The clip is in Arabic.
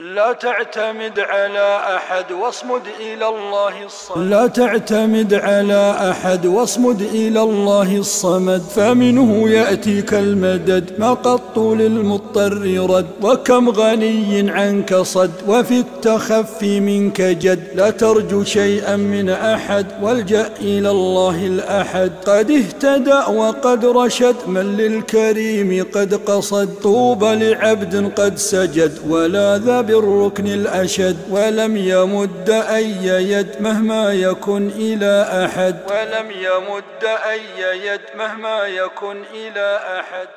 لا تعتمد على أحد واصمد إلى الله الصمد. لا تعتمد على أحد واصمد إلى الله الصمد. فمنه يأتيك المدد ما قط للمضطر رد. وكم غني عنك صد وفي التخفي منك جد. لا ترجو شيئا من أحد والجأ إلى الله الأحد. قد اهتدى وقد رشد من للكريم قد قصد. طوبى لعبد قد سجد ولا ذا بالركن الأشد ولم يمد أي يد مهما يكن إلى أحد. ولم يمد أي يد مهما يكن إلى أحد.